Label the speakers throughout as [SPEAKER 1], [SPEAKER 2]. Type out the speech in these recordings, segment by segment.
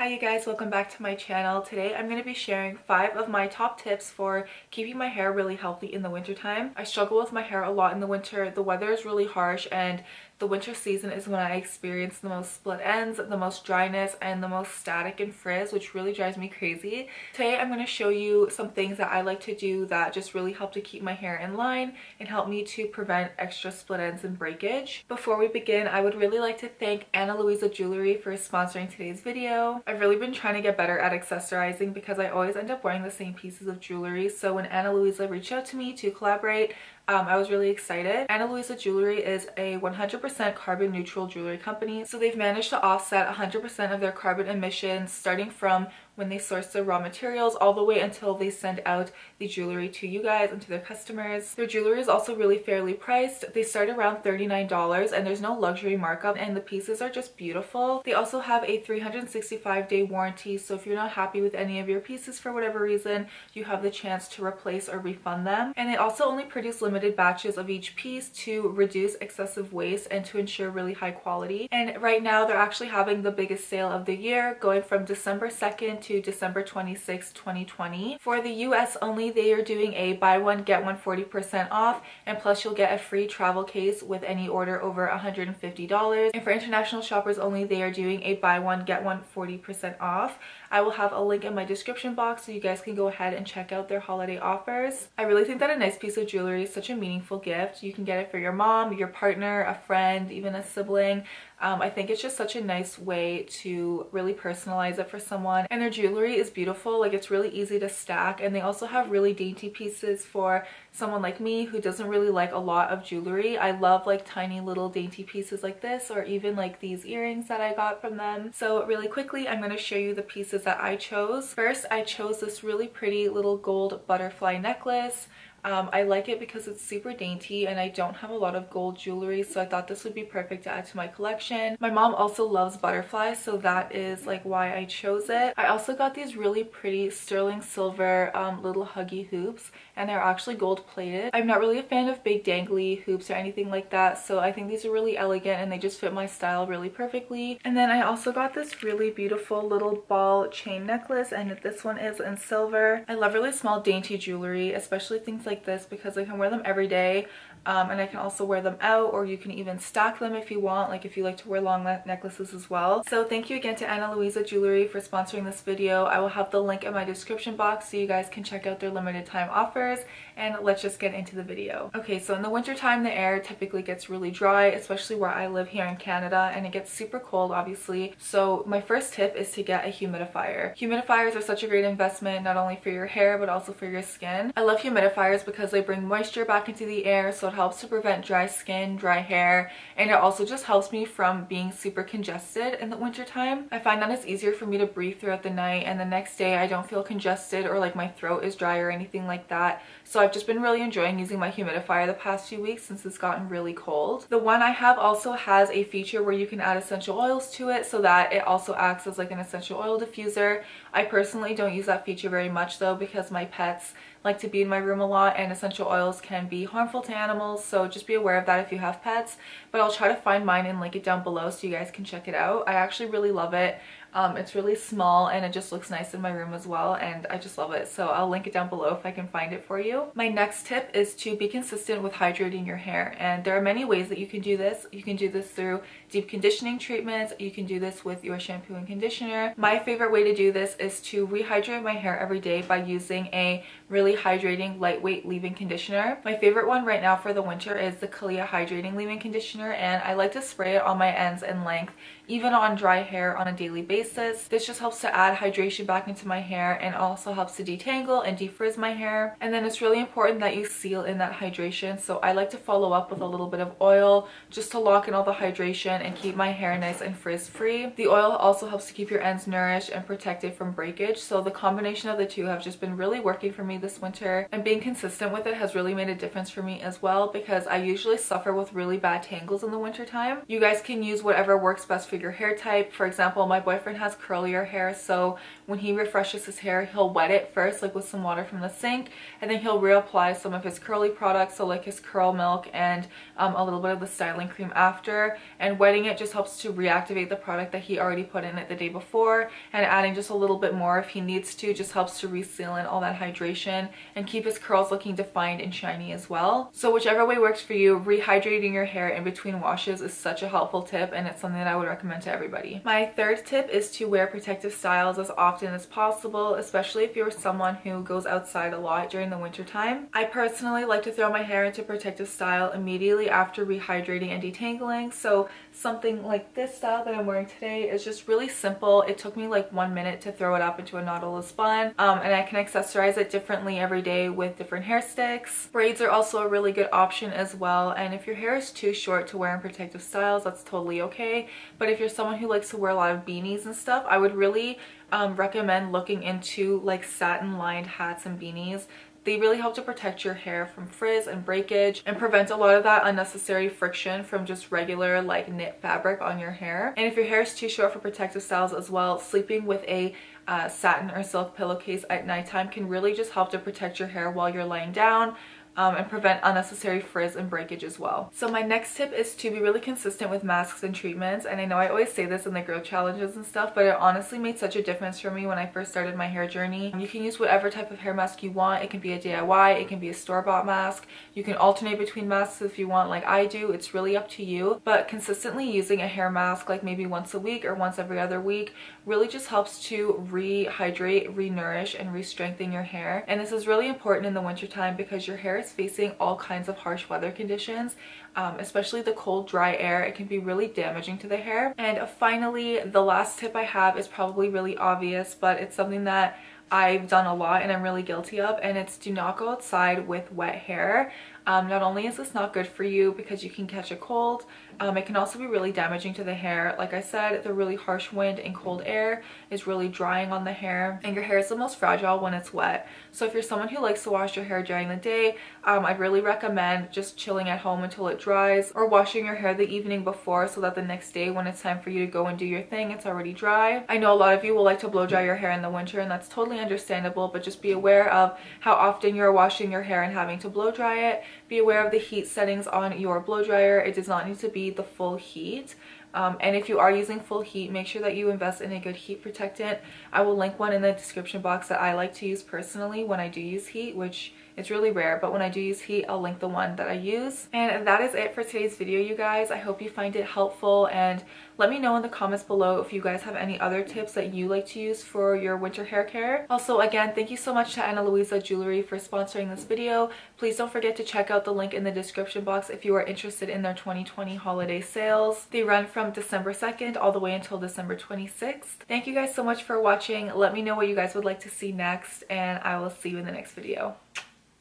[SPEAKER 1] Hi you guys, welcome back to my channel. Today I'm going to be sharing five of my top tips for keeping my hair really healthy in the wintertime. I struggle with my hair a lot in the winter. The weather is really harsh and the winter season is when I experience the most split ends, the most dryness, and the most static and frizz, which really drives me crazy. Today I'm going to show you some things that I like to do that just really help to keep my hair in line and help me to prevent extra split ends and breakage. Before we begin, I would really like to thank Ana Luisa Jewelry for sponsoring today's video. I've really been trying to get better at accessorizing because I always end up wearing the same pieces of jewelry. So when Ana Luisa reached out to me to collaborate, um, I was really excited. Ana Luisa Jewelry is a 100% carbon neutral jewelry company. So they've managed to offset 100% of their carbon emissions starting from when they source the raw materials all the way until they send out the jewelry to you guys and to their customers. Their jewelry is also really fairly priced. They start around $39 and there's no luxury markup and the pieces are just beautiful. They also have a 365 day warranty so if you're not happy with any of your pieces for whatever reason you have the chance to replace or refund them. And they also only produce limited batches of each piece to reduce excessive waste and to ensure really high quality. And right now they're actually having the biggest sale of the year going from December 2nd to to December 26, 2020. For the US only, they are doing a buy one, get one 40% off, and plus you'll get a free travel case with any order over $150. And for international shoppers only, they are doing a buy one, get one 40% off. I will have a link in my description box so you guys can go ahead and check out their holiday offers. I really think that a nice piece of jewelry is such a meaningful gift. You can get it for your mom, your partner, a friend, even a sibling. Um, I think it's just such a nice way to really personalize it for someone. And their jewelry is beautiful. Like it's really easy to stack. And they also have really dainty pieces for someone like me who doesn't really like a lot of jewelry. I love like tiny little dainty pieces like this or even like these earrings that I got from them. So really quickly, I'm going to show you the pieces that I chose. First, I chose this really pretty little gold butterfly necklace. Um, I like it because it's super dainty and I don't have a lot of gold jewelry so I thought this would be perfect to add to my collection. My mom also loves butterflies so that is like why I chose it. I also got these really pretty sterling silver um, little huggy hoops and they're actually gold plated. I'm not really a fan of big dangly hoops or anything like that so I think these are really elegant and they just fit my style really perfectly. And then I also got this really beautiful little ball chain necklace and this one is in silver. I love really small dainty jewelry especially things like like this because I can wear them every day um, and I can also wear them out or you can even stack them if you want like if you like to wear long necklaces as well. So thank you again to Ana Luisa Jewelry for sponsoring this video. I will have the link in my description box so you guys can check out their limited time offers and let's just get into the video. Okay so in the winter time the air typically gets really dry especially where I live here in Canada and it gets super cold obviously so my first tip is to get a humidifier. Humidifiers are such a great investment not only for your hair but also for your skin. I love humidifiers because they bring moisture back into the air so it helps to prevent dry skin, dry hair, and it also just helps me from being super congested in the wintertime. I find that it's easier for me to breathe throughout the night and the next day I don't feel congested or like my throat is dry or anything like that. So I've just been really enjoying using my humidifier the past few weeks since it's gotten really cold. The one I have also has a feature where you can add essential oils to it so that it also acts as like an essential oil diffuser. I personally don't use that feature very much though because my pets like to be in my room a lot and essential oils can be harmful to animals so just be aware of that if you have pets but I'll try to find mine and link it down below so you guys can check it out. I actually really love it. Um, it's really small and it just looks nice in my room as well and I just love it. So I'll link it down below if I can find it for you. My next tip is to be consistent with hydrating your hair and there are many ways that you can do this. You can do this through deep conditioning treatments. You can do this with your shampoo and conditioner. My favorite way to do this is to rehydrate my hair every day by using a really hydrating lightweight leave-in conditioner. My favorite one right now for the winter is the Calia Hydrating Leave-In Conditioner and I like to spray it on my ends and length even on dry hair on a daily basis. This just helps to add hydration back into my hair and also helps to detangle and defrizz my hair. And then it's really important that you seal in that hydration. So I like to follow up with a little bit of oil just to lock in all the hydration and keep my hair nice and frizz free. The oil also helps to keep your ends nourished and protected from breakage. So the combination of the two have just been really working for me this winter and being consistent with it has really made a difference for me as well because I usually suffer with really bad tangles in the winter time. You guys can use whatever works best for your hair type. For example, my boyfriend has curlier hair, so when he refreshes his hair, he'll wet it first, like with some water from the sink, and then he'll reapply some of his curly products, so like his curl milk and um, a little bit of the styling cream after. And wetting it just helps to reactivate the product that he already put in it the day before, and adding just a little bit more if he needs to just helps to reseal in all that hydration and keep his curls looking defined and shiny as well. So whichever way works for you, rehydrating your hair in between washes is such a helpful tip and it's something that I would recommend to everybody. My third tip is to wear protective styles as often as possible, especially if you're someone who goes outside a lot during the winter time. I personally like to throw my hair into protective style immediately after rehydrating and detangling. So something like this style that I'm wearing today is just really simple. It took me like one minute to throw it up into a Nautilus bun um, and I can accessorize it differently every day with different hair sticks. Braids are also a really good option as well and if your hair is too short to wear in protective styles that's totally okay but if you're someone who likes to wear a lot of beanies and stuff I would really um, recommend looking into like satin lined hats and beanies they really help to protect your hair from frizz and breakage and prevent a lot of that unnecessary friction from just regular like knit fabric on your hair. And if your hair is too short for protective styles as well, sleeping with a uh, satin or silk pillowcase at nighttime can really just help to protect your hair while you're laying down um, and prevent unnecessary frizz and breakage as well. So my next tip is to be really consistent with masks and treatments and I know I always say this in the growth challenges and stuff but it honestly made such a difference for me when I first started my hair journey. You can use whatever type of hair mask you want. It can be a DIY, it can be a store-bought mask. You can alternate between masks if you want like I do. It's really up to you but consistently using a hair mask like maybe once a week or once every other week really just helps to rehydrate, re-nourish and re-strengthen your hair and this is really important in the wintertime because your hair is facing all kinds of harsh weather conditions, um, especially the cold, dry air. It can be really damaging to the hair. And finally, the last tip I have is probably really obvious, but it's something that I've done a lot and I'm really guilty of and it's do not go outside with wet hair. Um, not only is this not good for you because you can catch a cold, um, it can also be really damaging to the hair. Like I said, the really harsh wind and cold air is really drying on the hair and your hair is the most fragile when it's wet. So if you're someone who likes to wash your hair during the day, um, I'd really recommend just chilling at home until it dries or washing your hair the evening before so that the next day when it's time for you to go and do your thing, it's already dry. I know a lot of you will like to blow dry your hair in the winter and that's totally understandable, but just be aware of how often you're washing your hair and having to blow dry it. Be aware of the heat settings on your blow dryer. It does not need to the full heat. Um, and if you are using full heat, make sure that you invest in a good heat protectant. I will link one in the description box that I like to use personally when I do use heat, which it's really rare, but when I do use heat, I'll link the one that I use. And that is it for today's video, you guys. I hope you find it helpful and let me know in the comments below if you guys have any other tips that you like to use for your winter hair care. Also, again, thank you so much to Ana Luisa Jewelry for sponsoring this video. Please don't forget to check out the link in the description box if you are interested in their 2020 holiday sales. They run from December 2nd all the way until December 26th. Thank you guys so much for watching. Let me know what you guys would like to see next and I will see you in the next video.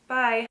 [SPEAKER 1] Bye.